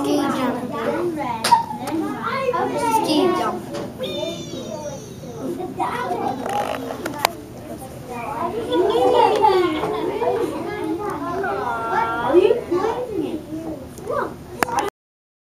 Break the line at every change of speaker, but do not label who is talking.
Ski jump. Then. Ski
jump.